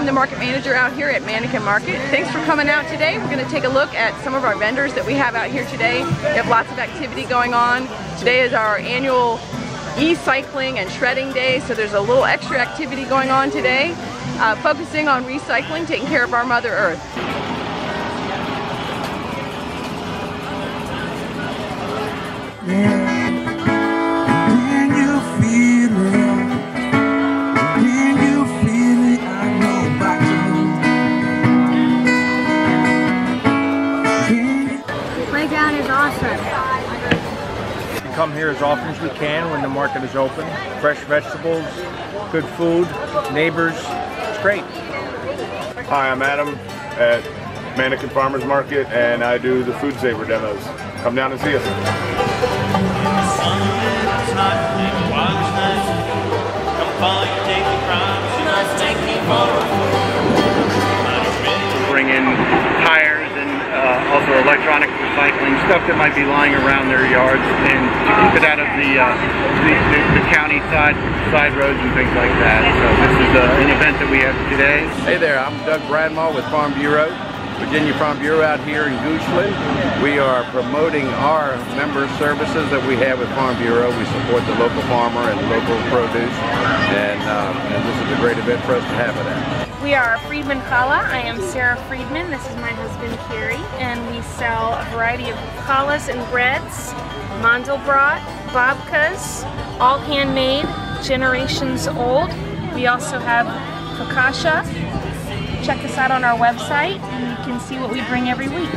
market manager out here at Manakin Market. Thanks for coming out today. We're going to take a look at some of our vendors that we have out here today. We have lots of activity going on. Today is our annual e-cycling and shredding day, so there's a little extra activity going on today, uh, focusing on recycling, taking care of our Mother Earth. Yeah. You Playground is awesome. We come here as often as we can when the market is open. Fresh vegetables, good food, neighbors. It's great. Hi, I'm Adam at Manakin Farmers Market and I do the Food Saver demos. Come down and see us. bring in tires uh, electronic recycling, stuff that might be lying around their yards, and to keep it out of the, uh, the, the, the county side, side roads and things like that. So this is uh, an event that we have today. Hey there, I'm Doug Bradmall with Farm Bureau, Virginia Farm Bureau out here in Goochland. We are promoting our member services that we have with Farm Bureau. We support the local farmer and local produce, and, um, and this is a great event for us to have it at. We are Friedman Challah. I am Sarah Friedman. This is my husband Kerry, and we sell a variety of challahs and breads, mandelbrot, babkas, all handmade, generations old. We also have focaccia. Check us out on our website, and you can see what we bring every week.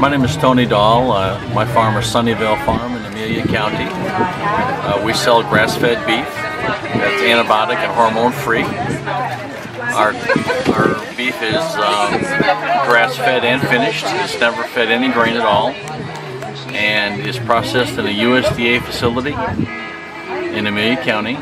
My name is Tony Dahl. Uh, my farm is Sunnyvale Farm in Amelia County. Uh, we sell grass-fed beef that's antibiotic and hormone free. Our, our beef is um, grass-fed and finished. It's never fed any grain at all and is processed in a USDA facility in Amelia County.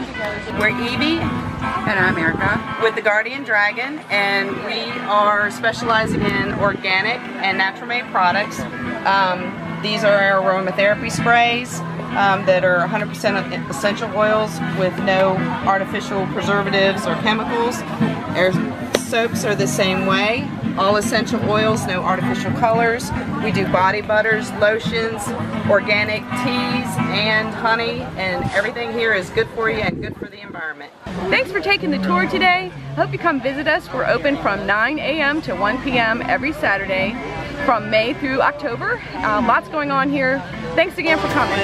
We're Evie, and I'm Erica, with the Guardian Dragon, and we are specializing in organic and natural made products. Um, these are our aromatherapy sprays um, that are 100% essential oils with no artificial preservatives or chemicals. Our soaps are the same way. All essential oils, no artificial colors. We do body butters, lotions, organic teas, and honey, and everything here is good for you and good for the environment. Thanks for taking the tour today. Hope you come visit us. We're open from 9 a.m. to 1 p.m. every Saturday from May through October. Uh, lots going on here. Thanks again for coming.